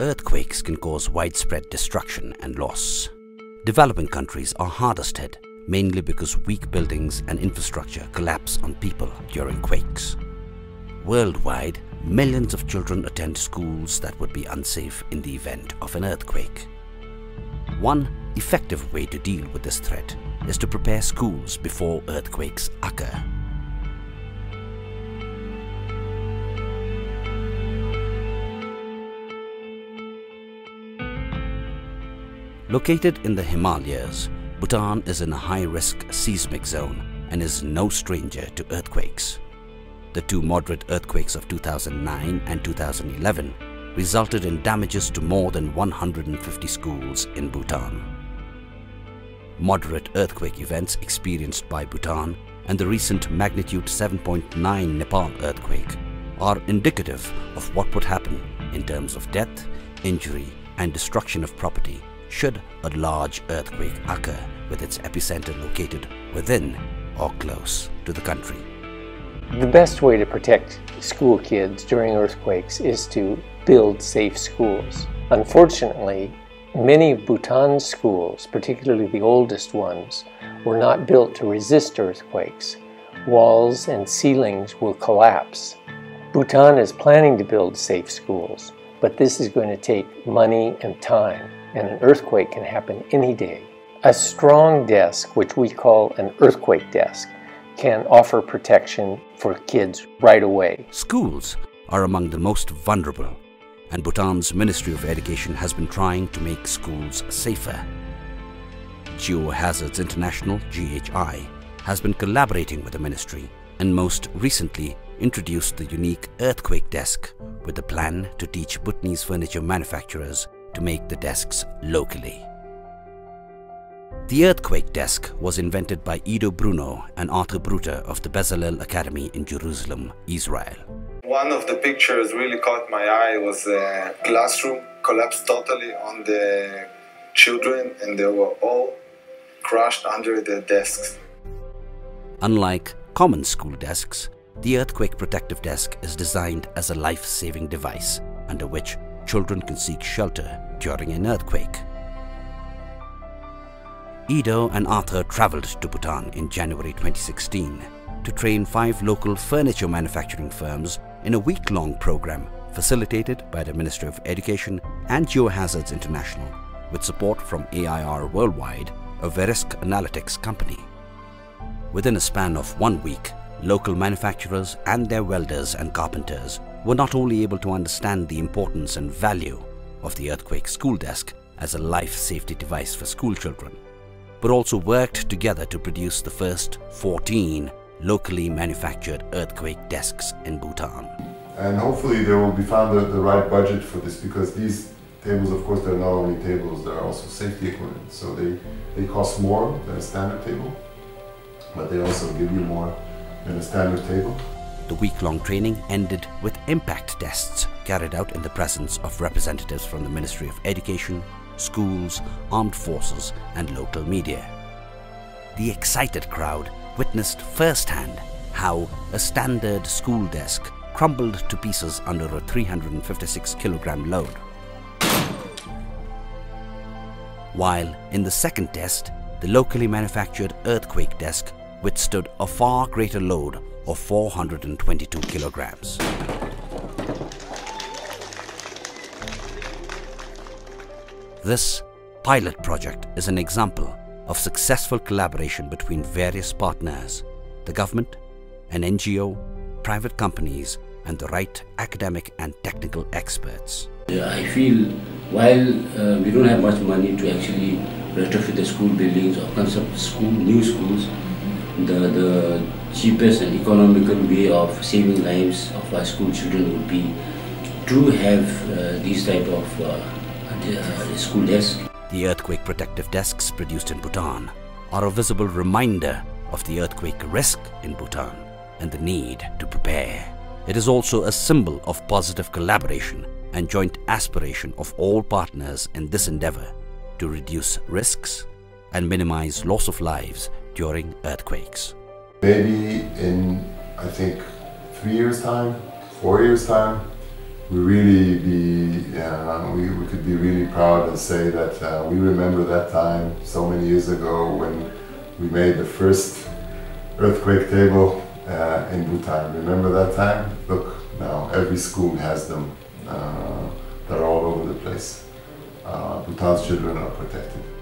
earthquakes can cause widespread destruction and loss. Developing countries are hardest hit, mainly because weak buildings and infrastructure collapse on people during quakes. Worldwide, millions of children attend schools that would be unsafe in the event of an earthquake. One effective way to deal with this threat is to prepare schools before earthquakes occur. Located in the Himalayas, Bhutan is in a high-risk seismic zone and is no stranger to earthquakes. The two moderate earthquakes of 2009 and 2011 resulted in damages to more than 150 schools in Bhutan. Moderate earthquake events experienced by Bhutan and the recent magnitude 7.9 Nepal earthquake are indicative of what would happen in terms of death, injury and destruction of property should a large earthquake occur with its epicenter located within or close to the country. The best way to protect school kids during earthquakes is to build safe schools. Unfortunately, many of Bhutan's schools, particularly the oldest ones, were not built to resist earthquakes. Walls and ceilings will collapse. Bhutan is planning to build safe schools, but this is going to take money and time and an earthquake can happen any day. A strong desk, which we call an earthquake desk, can offer protection for kids right away. Schools are among the most vulnerable, and Bhutan's Ministry of Education has been trying to make schools safer. Geohazards International, GHI, has been collaborating with the ministry and most recently introduced the unique Earthquake Desk with the plan to teach Bhutanese furniture manufacturers to make the desks locally. The Earthquake Desk was invented by Ido Bruno and Arthur Brutter of the Bezalel Academy in Jerusalem, Israel. One of the pictures really caught my eye was a classroom collapsed totally on the children and they were all crushed under the desks. Unlike common school desks, the Earthquake Protective Desk is designed as a life-saving device under which children can seek shelter during an earthquake. Ido and Arthur traveled to Bhutan in January 2016 to train five local furniture manufacturing firms in a week-long program facilitated by the Ministry of Education and Geohazards International with support from AIR Worldwide, a Verisk Analytics company. Within a span of one week, local manufacturers and their welders and carpenters were not only able to understand the importance and value of the Earthquake School Desk as a life safety device for school children, but also worked together to produce the first 14 locally manufactured earthquake desks in Bhutan. And hopefully there will be found the, the right budget for this because these tables, of course, they're not only tables, they're also safety equipment. So they, they cost more than a standard table, but they also give you more than a standard table. The week-long training ended with impact tests carried out in the presence of representatives from the Ministry of Education, schools, armed forces and local media. The excited crowd witnessed firsthand how a standard school desk crumbled to pieces under a 356 kilogram load. While in the second test, the locally manufactured earthquake desk withstood a far greater load of 422 kilograms. This pilot project is an example of successful collaboration between various partners, the government, an NGO, private companies, and the right academic and technical experts. I feel while uh, we don't have much money to actually retrofit the school buildings or construct school, new schools, the, the cheapest and economical way of saving lives of our school children would be to have uh, these type of uh, uh, school desks. The earthquake protective desks produced in Bhutan are a visible reminder of the earthquake risk in Bhutan and the need to prepare. It is also a symbol of positive collaboration and joint aspiration of all partners in this endeavor to reduce risks and minimize loss of lives during earthquakes. Maybe in, I think, three years' time, four years' time, we really be, uh, we, we could be really proud and say that uh, we remember that time so many years ago when we made the first earthquake table uh, in Bhutan. Remember that time? Look, now every school has them. Uh, they're all over the place. Uh, Bhutan's children are protected.